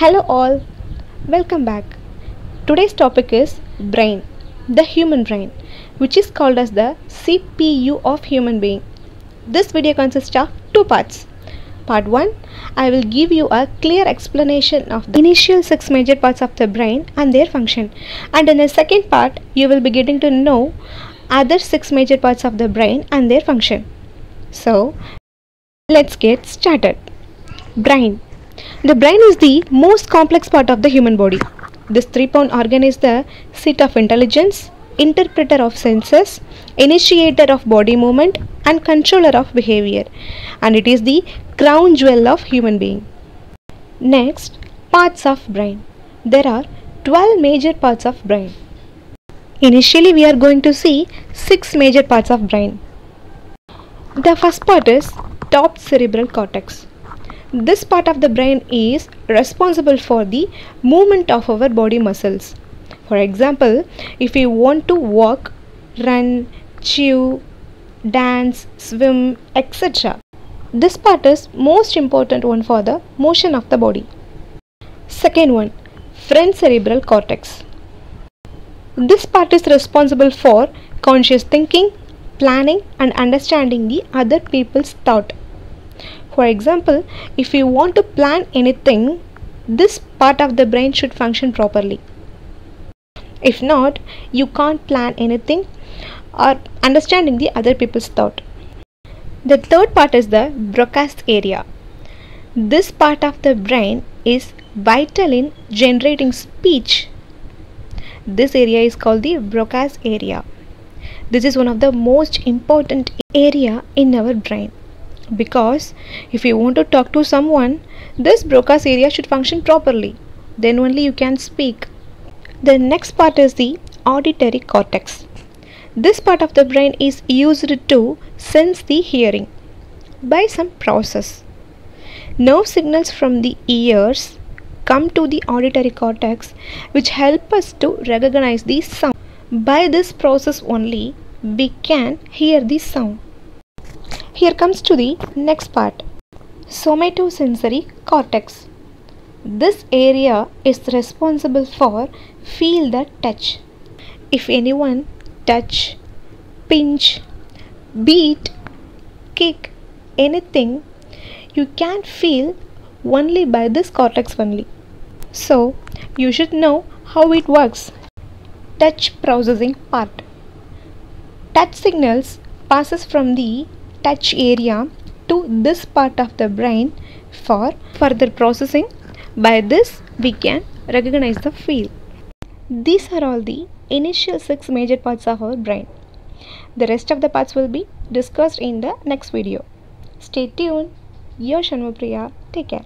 Hello all, welcome back. Today's topic is brain, the human brain, which is called as the CPU of human being. This video consists of two parts. Part 1 I will give you a clear explanation of the initial six major parts of the brain and their function. And in the second part, you will be getting to know other six major parts of the brain and their function. So, let's get started. Brain. The brain is the most complex part of the human body. This three pound organ is the seat of intelligence, interpreter of senses, initiator of body movement, and controller of behavior. And it is the crown jewel of human being. Next, parts of brain. There are 12 major parts of brain. Initially, we are going to see six major parts of brain. The first part is top cerebral cortex. This part of the brain is responsible for the movement of our body muscles. For example, if we want to walk, run, chew, dance, swim, etc. This part is most important one for the motion of the body. Second one, front cerebral cortex. This part is responsible for conscious thinking, planning and understanding the other people's thought. For example, if you want to plan anything, this part of the brain should function properly. If not, you can't plan anything or understanding the other people's thought. The third part is the Broca's area. This part of the brain is vital in generating speech. This area is called the Broca's area. This is one of the most important area in our brain because if you want to talk to someone, this Broca's area should function properly. Then only you can speak. The next part is the auditory cortex. This part of the brain is used to sense the hearing by some process. Nerve signals from the ears come to the auditory cortex which help us to recognize the sound. By this process only we can hear the sound. Here comes to the next part somatosensory cortex. This area is responsible for feel the touch. If anyone touch, pinch, beat, kick, anything, you can feel only by this cortex only. So, you should know how it works. Touch processing part. Touch signals passes from the touch area to this part of the brain for further processing. By this, we can recognize the feel. These are all the initial six major parts of our brain. The rest of the parts will be discussed in the next video. Stay tuned. Your Shanmugapriya. Take care.